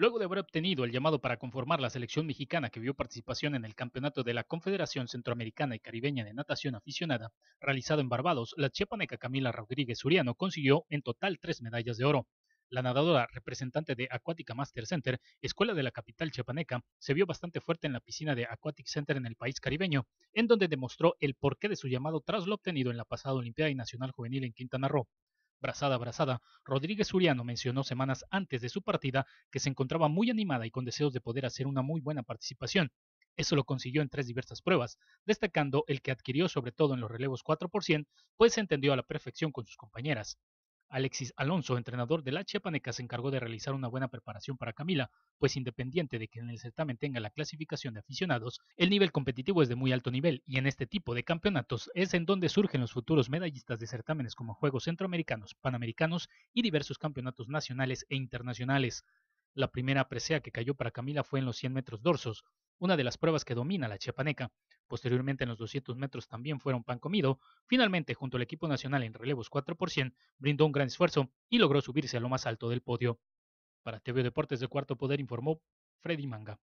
Luego de haber obtenido el llamado para conformar la selección mexicana que vio participación en el campeonato de la Confederación Centroamericana y Caribeña de Natación Aficionada, realizado en Barbados, la chiapaneca Camila Rodríguez Uriano consiguió en total tres medallas de oro. La nadadora representante de Aquatica Master Center, escuela de la capital chiapaneca, se vio bastante fuerte en la piscina de Aquatic Center en el país caribeño, en donde demostró el porqué de su llamado tras lo obtenido en la pasada Olimpiada y Nacional Juvenil en Quintana Roo. Brazada Brazada, Rodríguez Uriano mencionó semanas antes de su partida que se encontraba muy animada y con deseos de poder hacer una muy buena participación. Eso lo consiguió en tres diversas pruebas, destacando el que adquirió sobre todo en los relevos 4 pues se entendió a la perfección con sus compañeras. Alexis Alonso, entrenador de la Chiapaneca, se encargó de realizar una buena preparación para Camila, pues independiente de que en el certamen tenga la clasificación de aficionados, el nivel competitivo es de muy alto nivel y en este tipo de campeonatos es en donde surgen los futuros medallistas de certámenes como Juegos Centroamericanos, Panamericanos y diversos campeonatos nacionales e internacionales. La primera presea que cayó para Camila fue en los 100 metros dorsos, una de las pruebas que domina la chiapaneca. Posteriormente en los 200 metros también fueron pan comido. Finalmente, junto al equipo nacional en relevos 4 brindó un gran esfuerzo y logró subirse a lo más alto del podio. Para TV Deportes de Cuarto Poder informó Freddy Manga.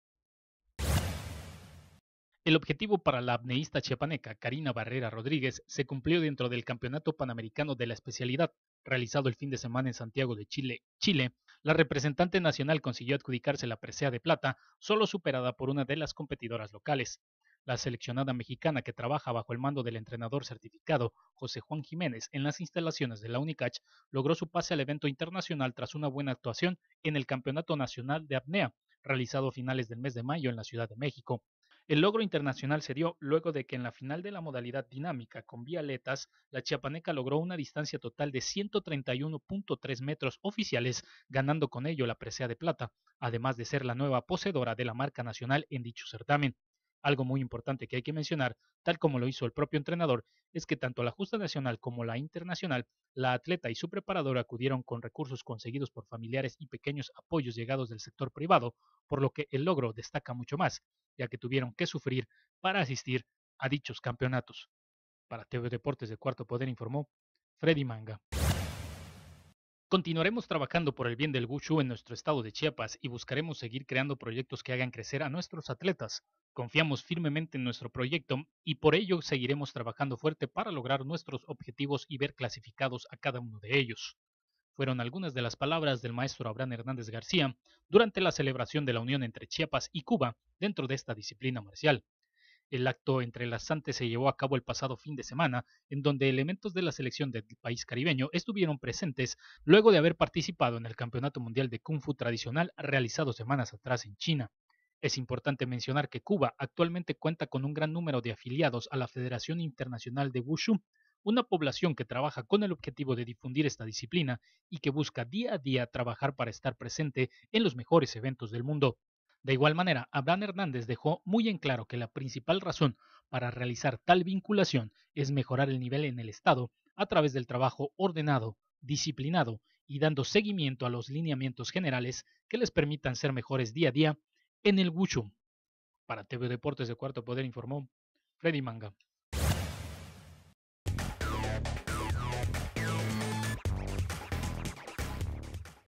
El objetivo para la apneísta chiapaneca Karina Barrera Rodríguez se cumplió dentro del Campeonato Panamericano de la especialidad, realizado el fin de semana en Santiago de Chile, Chile. La representante nacional consiguió adjudicarse la presea de plata, solo superada por una de las competidoras locales. La seleccionada mexicana que trabaja bajo el mando del entrenador certificado José Juan Jiménez en las instalaciones de la UNICACH logró su pase al evento internacional tras una buena actuación en el Campeonato Nacional de Apnea, realizado a finales del mes de mayo en la Ciudad de México. El logro internacional se dio luego de que en la final de la modalidad dinámica con vialetas, la chiapaneca logró una distancia total de 131.3 metros oficiales, ganando con ello la presea de plata, además de ser la nueva poseedora de la marca nacional en dicho certamen. Algo muy importante que hay que mencionar, tal como lo hizo el propio entrenador, es que tanto la justa nacional como la internacional, la atleta y su preparador acudieron con recursos conseguidos por familiares y pequeños apoyos llegados del sector privado, por lo que el logro destaca mucho más, ya que tuvieron que sufrir para asistir a dichos campeonatos. Para TV Deportes de Cuarto Poder informó Freddy Manga. Continuaremos trabajando por el bien del Wushu en nuestro estado de Chiapas y buscaremos seguir creando proyectos que hagan crecer a nuestros atletas. Confiamos firmemente en nuestro proyecto y por ello seguiremos trabajando fuerte para lograr nuestros objetivos y ver clasificados a cada uno de ellos. Fueron algunas de las palabras del maestro Abraham Hernández García durante la celebración de la unión entre Chiapas y Cuba dentro de esta disciplina marcial. El acto entrelazante se llevó a cabo el pasado fin de semana, en donde elementos de la selección del país caribeño estuvieron presentes luego de haber participado en el Campeonato Mundial de Kung Fu tradicional realizado semanas atrás en China. Es importante mencionar que Cuba actualmente cuenta con un gran número de afiliados a la Federación Internacional de Wushu, una población que trabaja con el objetivo de difundir esta disciplina y que busca día a día trabajar para estar presente en los mejores eventos del mundo. De igual manera, Abraham Hernández dejó muy en claro que la principal razón para realizar tal vinculación es mejorar el nivel en el Estado a través del trabajo ordenado, disciplinado y dando seguimiento a los lineamientos generales que les permitan ser mejores día a día en el Wushu. Para TV Deportes de Cuarto Poder informó Freddy Manga.